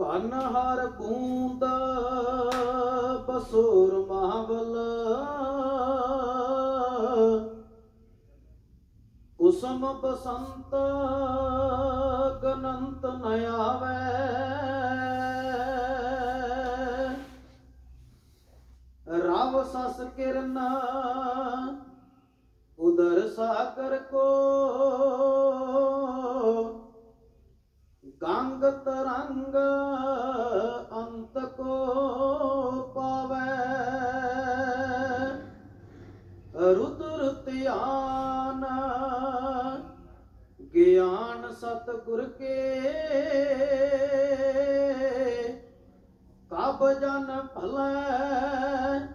ਕਨ ਹਰ ਬੂੰਦ ਬਸੋਰ ਮਹਾਵਲ ਕੁਸਮ ਬਸੰਤ ਗਨੰਤ ਨ ਆਵੇ। ਰਵ ਸਸ ਕਿਰਨ ਉਦਰ ਸਾਗਰ ਕੋ ਕਬ ਜਨ ਭਲੇ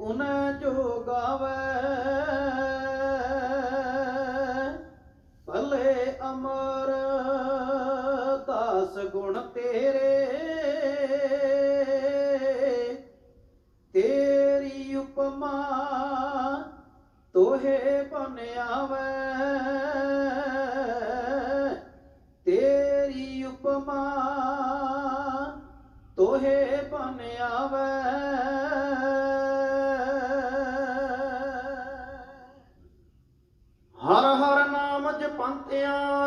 ਉਨ ਜੋ ਗਾਵੇ। ਭਲੇ ਅਮਰ, ਦਾਸ ਗੁਣ ਤੇਰੇ। ਤੇਰੀ ਉਪਮਾ ਤੋਹੇ ਬਨ ਆਵੇ। ਤੇਰੀ ਉਪਮਾ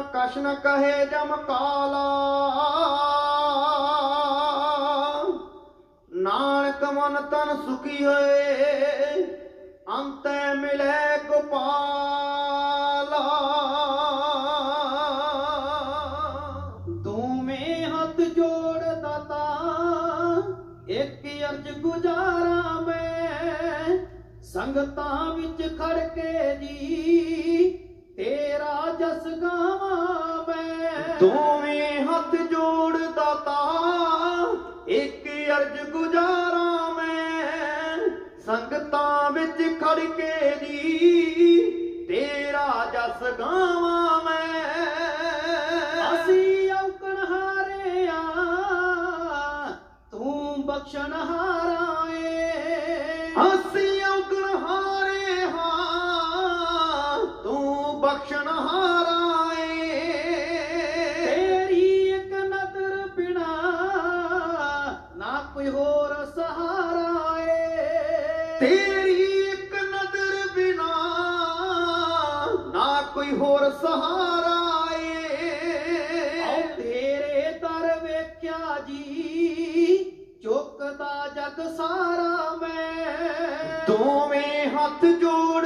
ਕਛ ਨ ਕਹੇ ਜਮ ਕਾਲਾ। ਨਾਨਕ ਮਨ ਤਨ ਸੁਖੀ ਹੋਏ, ਅੰਤੈ ਮਿਲੇ ਗੋਪਾਲਾ। ਦੋਵੇਂ ਹੱਥ ਜੋੜ ਦਾਤਾ, ਇੱਕ ਅਰਜ ਗੁਜ਼ਾਰਾ ਮੈਂ। ਸੰਗਤਾਂ ਵਿੱਚ ਖੜ ਕੇ ਜੀ ਤੇਰਾ ਜਸ ਗਾਵਾਂ ਮੈਂ। ਦੋਵੇਂ ਹੱਥ ਜੋੜ ਦਾਤਾ ਇੱਕ ਅਰਜ ਗੁਜ਼ਾਰਾ ਮੈਂ। ਸੰਗਤਾਂ ਵਿੱਚ ਖੜ ਕੇ ਬਖਸ਼ਣ ਹਾਰਾਏ। ਤੇਰੀ ਇੱਕ ਨਦਰ ਬਿਨਾ ਨਾ ਕੋਈ ਹੋਰ ਸਹਾਰਾ ਏ ਤੇਰੀ ਇੱਕ ਨਦਰ ਬਿਨਾ ਨਾ ਕੋਈ ਹੋਰ ਸਹਾਰਾ ਏ ਤੇਰੇ ਦਰ ਵੇਖਿਆ ਜੀ, ਚੁੱਕਦਾ ਜਗ ਸਾਰਾ ਮੈਂ। ਦੋਵੇਂ ਹੱਥ ਜੋੜ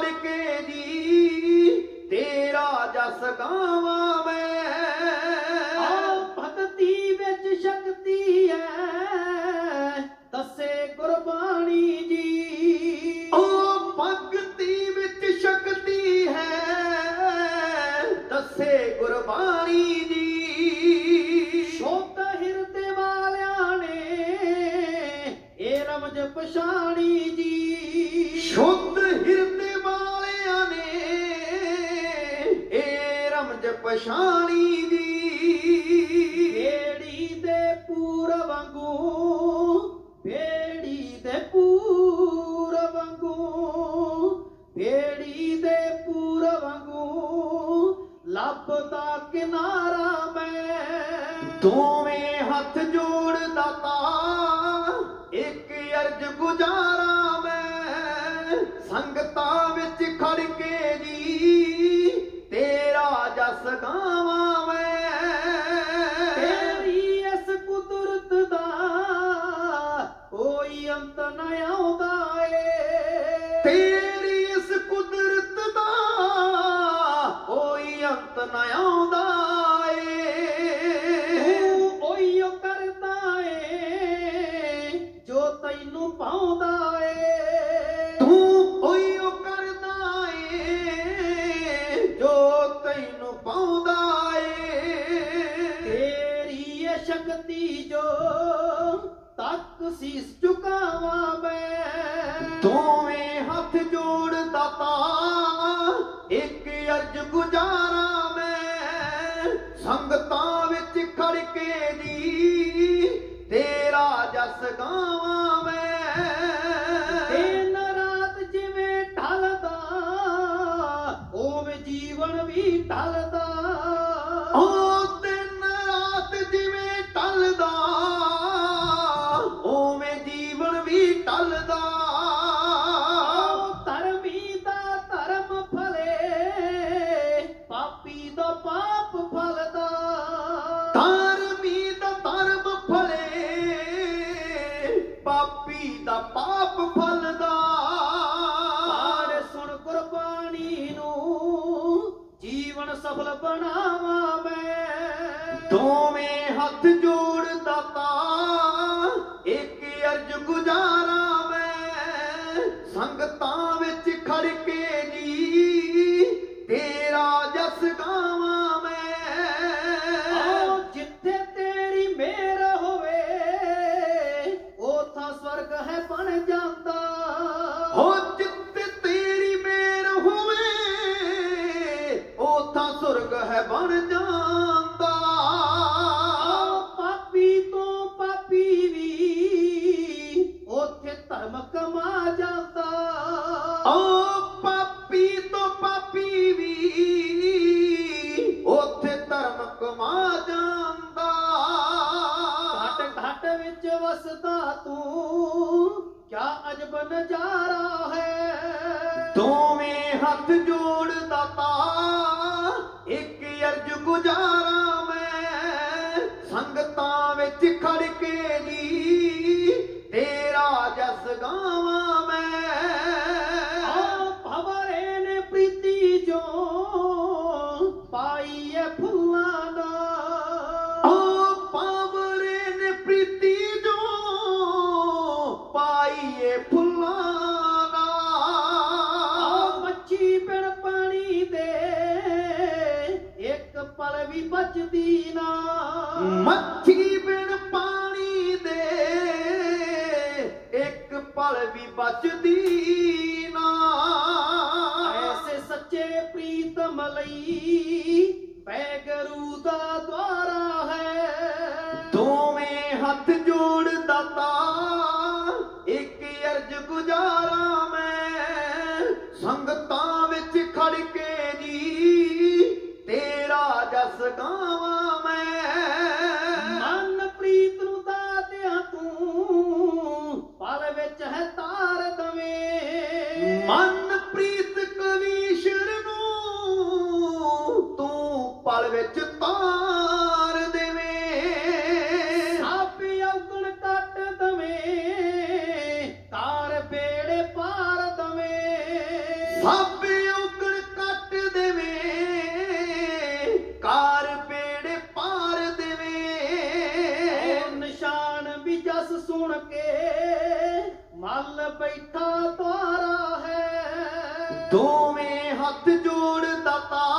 ਵਿੱਚ ਜੀ ਤੇਰਾ ਜਸ ਗਾਵਾਂ ਮੈਂ ਪਛਾਣੀ ਦੀ। ਏੜੀ ਦੇ ਪੂਰ ਵਾਂਗੂ ਬੇੜੀ ਦੇ ਪੂਰ ਵਾਂਗੂ ਬੇੜੀ ਦੇ ਪੂਰ ਵਾਂਗੂ, ਲੱਭਦਾ ਕਿਨਾਰਾ ਕੋਈ ਨਾ ਆਉਂਦਾ ਏ। ਓਈਓ ਕਰਦਾ ਏ ਜੋ ਤੈਨੂੰ ਪਾਉਂਦਾ ਏ। ਤੂੰ ਓਈਓ ਕਰਦਾ ਏ ਜੋ ਤੈਨੂੰ ਪਾਉਂਦਾ ਏ। ਤੇਰੀ ਇਹ ਸ਼ਕਤੀ ਜੋ ਤੱਕ ਸੀਸ ਝੁਕਾਵਾਂ ਮੈਂ। ਦੋਵੇਂ ਹੱਥ ਜੋੜ ਦਾਤਾ ਇੱਕ ਅਰਜ ਗੁਜ਼ਾਰ ਦੋਵੇਂ ਹੱਥ ਜੋੜ ਦਾਤਾ ਇੱਕ ਅਰਜ ਗੁਜ਼ਾਰਾ वसता तू क्या अजब नजारा ਹੈ? ਦੋਵੇਂ ਹੱਥ ਜੋੜਦਾ ਤਾ ਇੱਕ ਅਰਜ ਗੁਜ਼ਾਰਾ ਆਈਏ ਫੁੱਲਾਂ ਮੱਛੀ ਪਿੜ ਪਾਣੀ ਦੇ, ਇੱਕ ਪਲ ਵੀ ਬਚਦੀ ਨਾ। ਮੱਛੀ ਬਿਨ ਪਾਣੀ ਦੇ, ਇੱਕ ਪਲ ਬਚਦੀ ਨਾ। ਐਸੇ ਸੱਚੇ ਪ੍ਰੀਤਮ ਲਈ ਬੈਗਰੂ ਦਾ ਦੁਆਰਾ ਕੱਟ ਦੇਵੇ ਕਾਰ ਪੇੜੇ ਪਾਰ ਦੇਵੇ। ਨਿਸ਼ਾਨ ਵੀ ਜਸ ਸੁਣ ਕੇ ਮਲ ਬੈਠਾ ਤਾਰਾ ਹੈ। ਦੋਵੇਂ ਹੱਥ ਜੋੜ ਦਾਤਾ